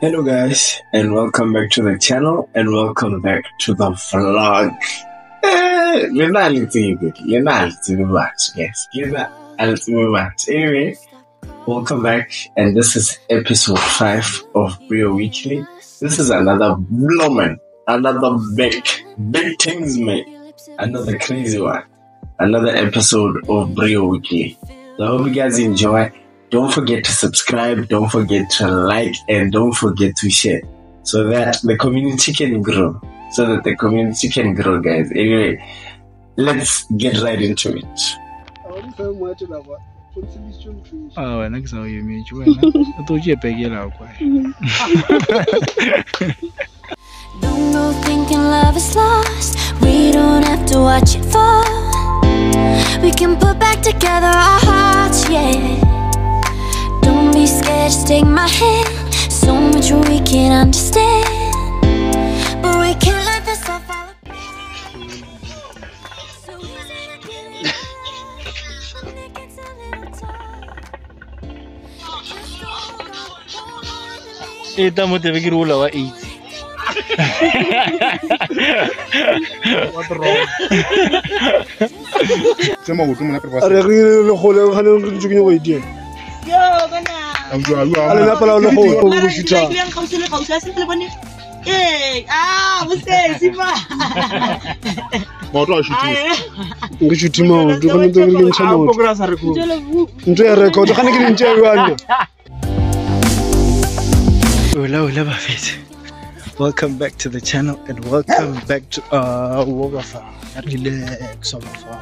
Hello guys and welcome back to the channel and welcome back to the vlog. Lena alitsebe, Lena alitsebe much, guys. Lena alitsebe much. Anyway, welcome back and this is episode 5 of Brio Weekly. This is another blow another big, big things mate, another crazy one, another episode of Brio Weekly. So I hope you guys enjoy. Don't forget to subscribe, don't forget to like, and don't forget to share so that the community can grow. So that the community can grow, guys. Anyway, let's get right into it. Ah, wena ke sa o emetse wena o tlo tšee pekela kwa Don't go thinking love is lost. We don't have to watch it fall. We can put back together our hearts, yeah. scared to take my hand. So much we can understand. But we can't let this all fall Itt amúgy még róla. Se me el ojo. me. e ta mo tebe ke re ola wa aids a re re le gole ga ne re ntse ke nyako itiela a le lapela le go go šutha re šuthi maoto ga ntse ke lentšha maoto ntho ya record. Ga ne ke lentše yane ola ola bafetse welcome back to the channel and welcome back to uh wogafa relax wogafa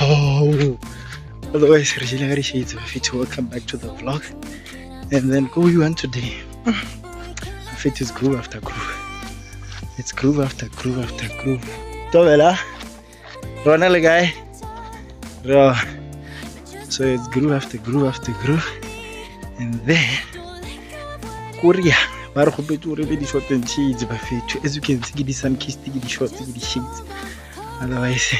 oh otherwise re jele ga re shetse bafetse welcome back to the vlog and then go we want today. Bafetse is groove after groove. It's groove after groove after groove. Tobela. Rona le kae ro so it's groove after groove after groove. And then korea. Ba re gopetse gore be di-short and shades bafetho as you can see ke di-sunkist ke di-shorts ke otherwise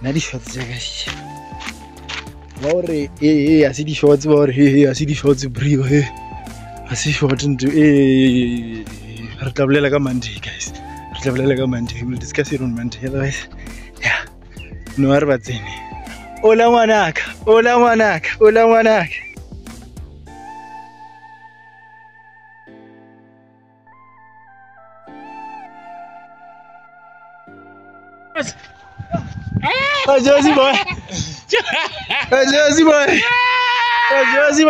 nna di-shorts jaaka ba gore ee a se di-shorts ba gore ee a se di-shorts brio e a se short nto ee re tla bolela ka monday guys re tla bolela ka monday we'll discuss it on monday otherwise yeah no a re ba tsene ola ngwanaka ola ngwanaka ola ngwanaka A Jersey boy. Hajozi bwana. Hajozi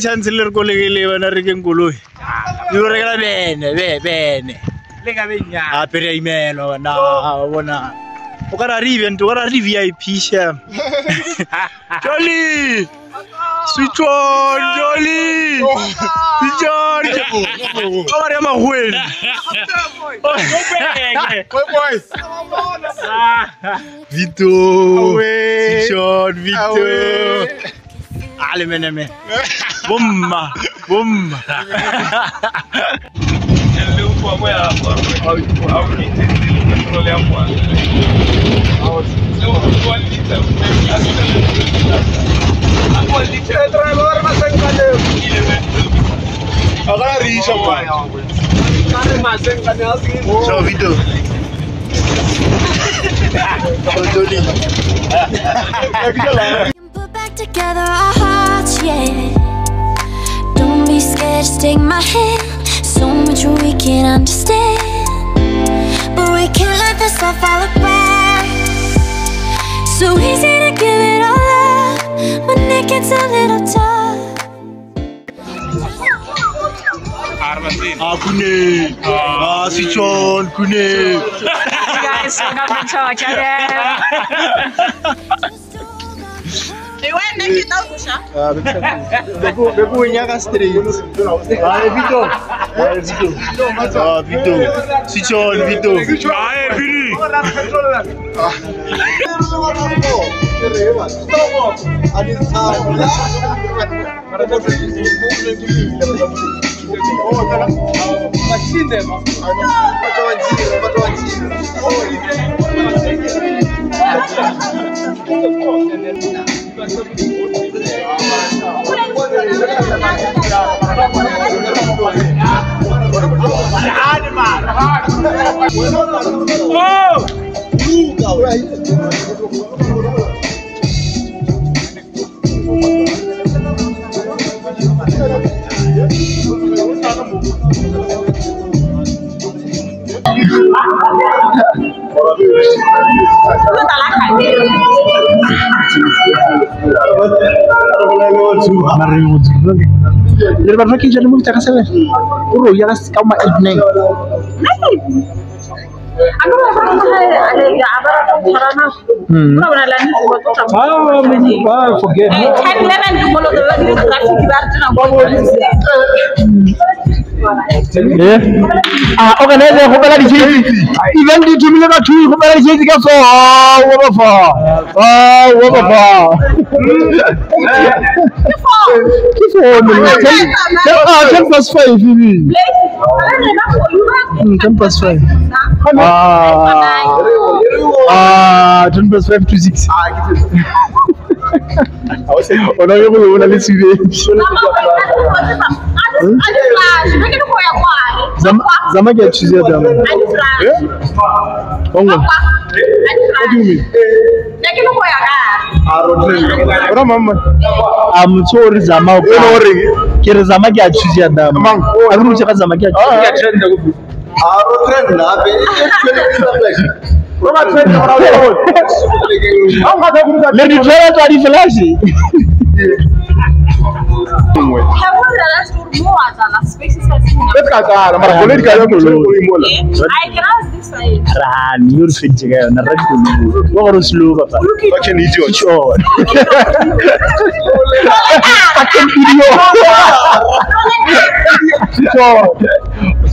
chance le re ko lekele bana re ke nkoloi. Bene, bene. Le. A pere imelo bona. O ka ra ri event, o ka ra ri VIP sham. Switch-on, Jolly! Switch-on! Habari ama? Vito! Ah Switch-on, Vito! Ah Ale meneme. Bomba, bomba. Ele Put back together our hearts, yeah. Don't be scared, just take my hand. So much we can understand. But we can't let this all fall apart. So easy to give it all it gets a little tough. Ah, Kune. Ah, si John, Kune. guys, welcome to Church bekunyaka straight Aye, Vito. Aye, Vito. Ah, Vito. Si John Vito. Aye, Oh! Dari barba kita jadi mau kita kasih lah. Uru ya kas kau makan neng. Nasi. a organizer go bala dikhetsi event e thomile ka two go bala dikhetsi ka four wo ba four oh wo ba four ke four ke four ke four ten past five ebile Mm, 10 plus 5. Ah, ah, 10 plus 5 to 6. Ah, on a eu on a les suivi. Zama ke ci zai da mu. Bongo. What do you mean? Ora mamma. Am tsori zama ko. Ora ore. Kire zama ke ci zai da mu. Amma ko oh. an ruce ka zama ke ci. Our regret na. dadkaas ahaa mara koleedkaada kulmola rahaan yurfijigaayo na raggu boqorus luugaba fakan idiot fakan idiot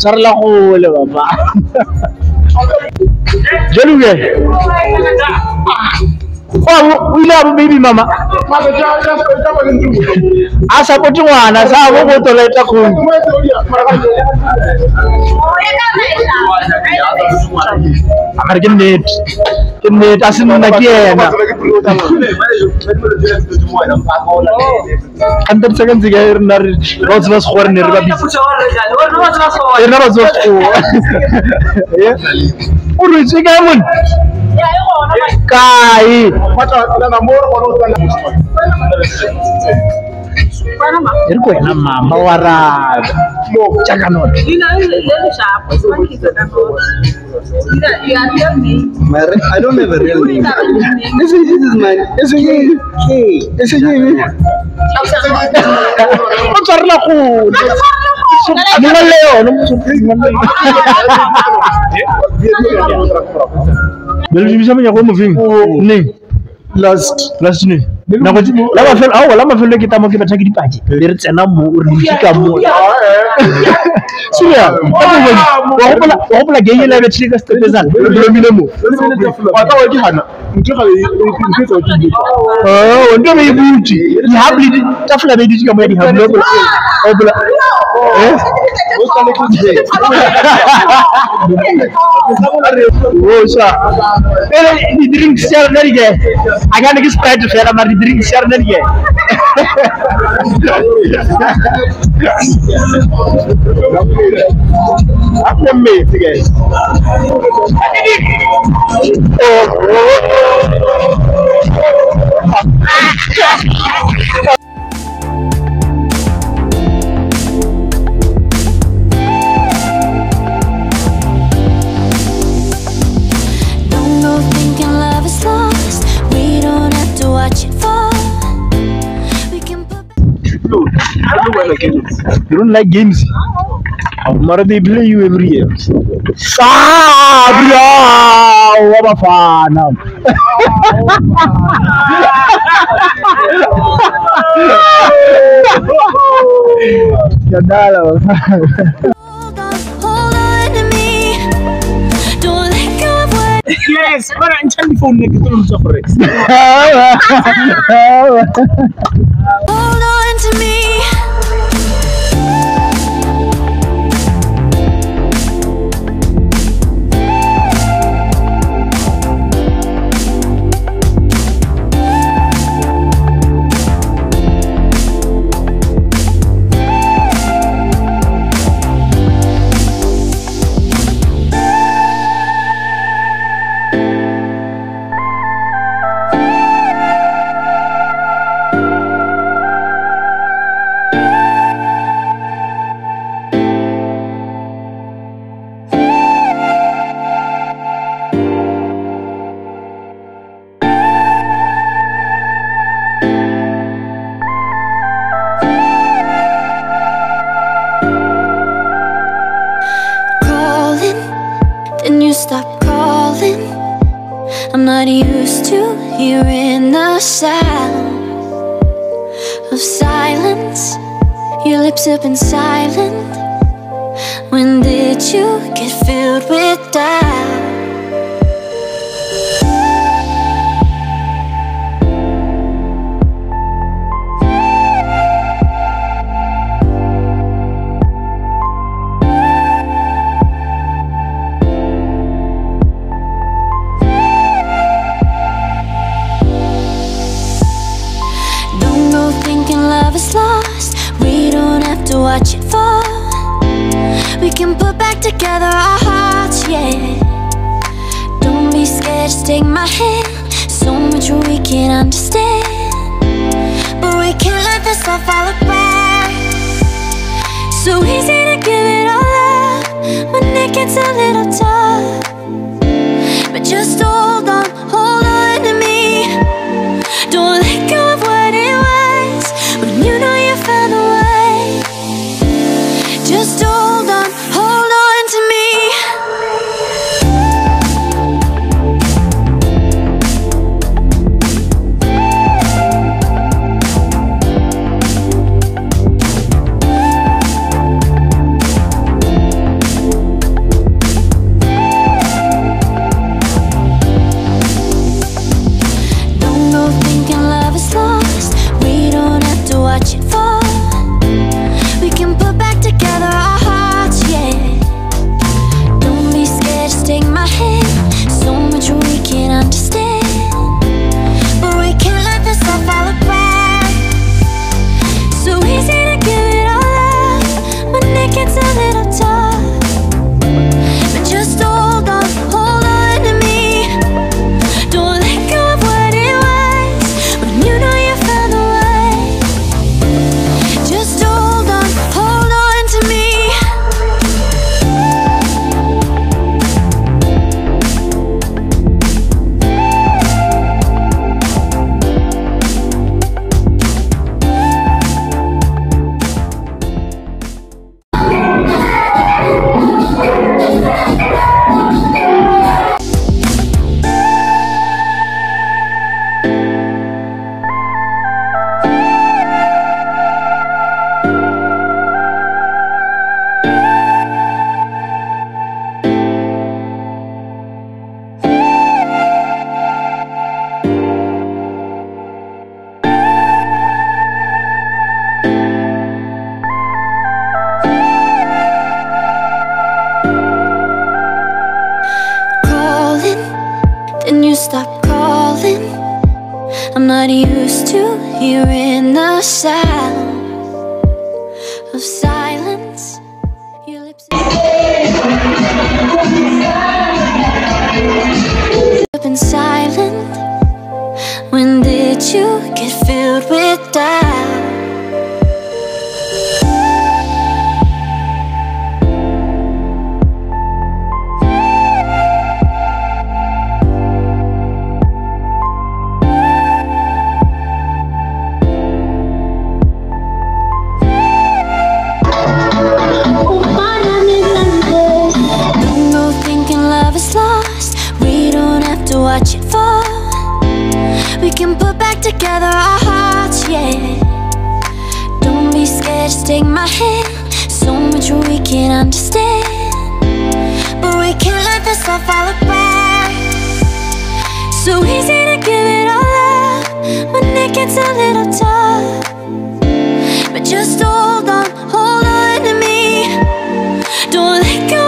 sarla kuule baba jaluge ile abubibi mama. Asa kuti mwana savukutoleta kuni e akati ke nneti ke nneti asi nuna kiyena andirisake ndzika ri na ri va u tiva ri na O re tse kae mone? Kae? Re ko wena mama wa rata. Jaaka not. I don't have a real name. This is, this is my. This is K. This is me. O tshwarela gole. Mongwe le yone Bele di Belgique bishamenya ko muvinga. Ni. Last. Last ni. lama fel awal lama fel lagi tamu kita cakap dipaji lihat senamu urifika kamu. siya wahopala wahopala geye la bɛ cili ka stabilizan lomine mu wata wa jihana nje ka nje ka hana ah wanda bɛ bu ji di habli di tafla bɛ di ji kamar di habli ko wahopala eh? Wo sha ni drink siya nari ge aga ne ki sprite fera drink करने लिए अपने में ठीक है Oh, You don't like games? Mara they play you every year. Sabria! Wabafana. Yadala. Hold on, hold on to me. Don't let go of what Yes, mara nchani phone ne ke tlo hold on to me. stop calling I'm not used to hearing the sound Of silence. Your lips have been silent. When did you get filled with doubt? Together our hearts, yeah. Don't be scared, just take my hand. So much we can understand. But we can't let this all fall apart. So easy to give it all up when it gets a little tough. But just hold on, I'm not used to hearing the sound of silence. Your lips been silent. When did you get filled with watch it fall. We can put back together our hearts, yeah. Don't be scared, just take my hand. So much we can understand. But we can't let this all fall apart. So easy to give it all up when it gets a little tough. But just hold on, hold on to me. Don't let go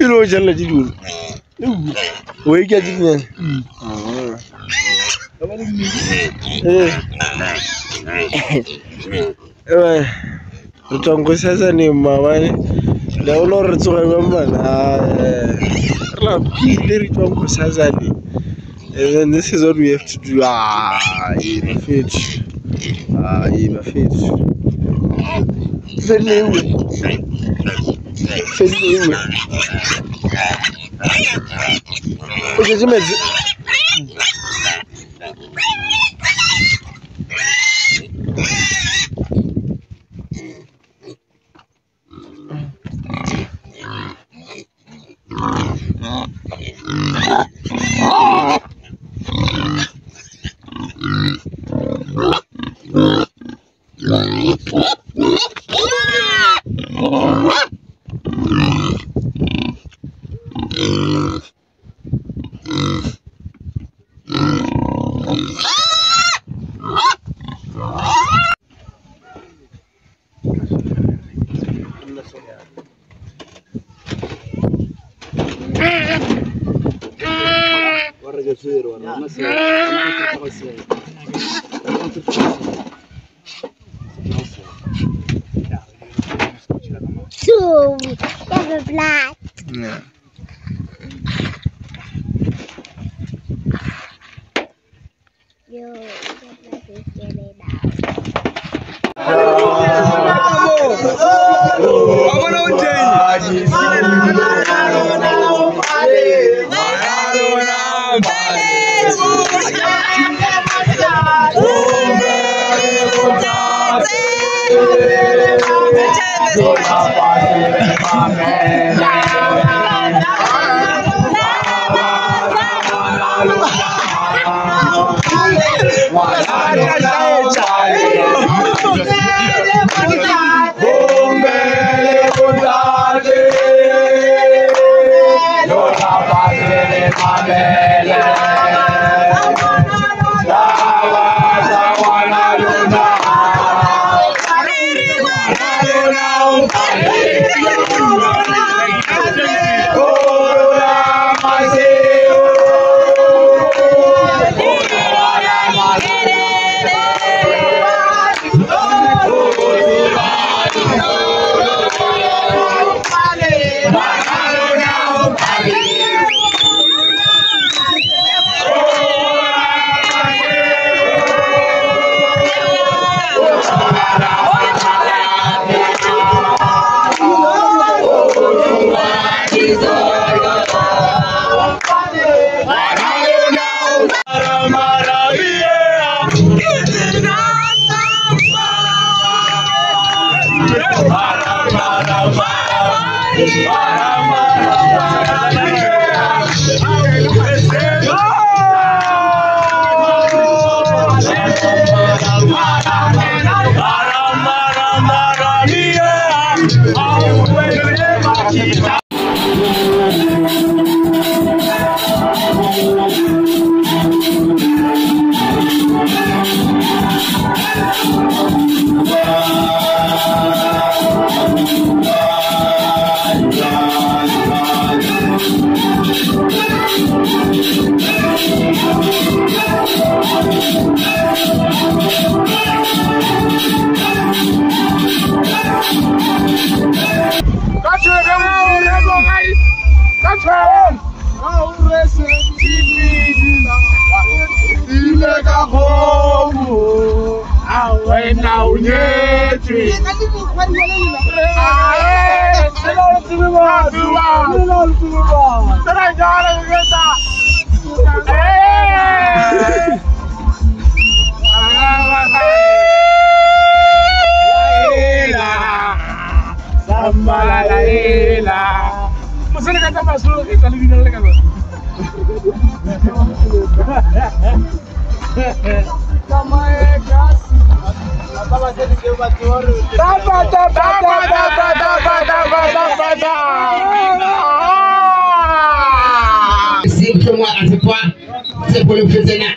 Yule hocam ne diyor? Oya geldik ne? Eh. Tutangu sasa ni mawani. Leo lo re tsoga ba mana. Re pile re tutangu sasa ni. And then this is what we have to do. Ah, mafethu. Ah, mafethu. Fenwe. Fez nenhuma. Ô, Jesus, mas tshwareng ga o re setibidila ile ka kgomo a wena o nyetswe Hey! Sambalalela Mana kata Pak Sul, kita lebih dari kan Pak? Kama gas. Apa masih di Jawa Timur? Tapa tapa tapa tapa tapa tapa tapa. C'est pour moi, c'est quoi C'est pour le président.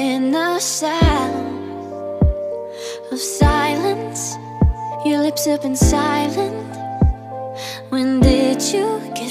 sound of silence. Your lips have been silent. When did you get